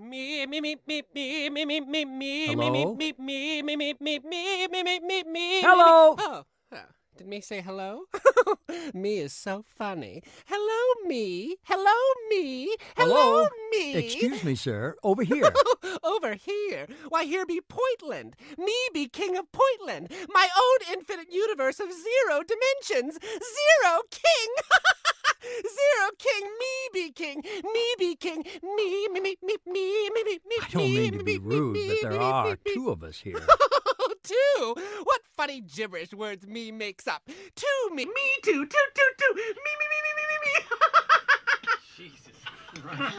me me me me me me me me Hello? me me me me me me me me me me me Hello? Oh, oh, did me say hello? me is so funny. Hello, me. Hello, me. Hello, me. Excuse me, sir. Over here. Over here. Why, here be Pointland. Me be king of Pointland. My own infinite universe of zero dimensions. Zero king. Zero king. Me be king. Me be king. Me, me, me, me, me, me, me, me. I don't mean to be rude, but there are two of us here. two? What funny gibberish words me makes up? Two me. Me two. Two, two, two. Me, me, me, me, me, me, me. Jesus Christ.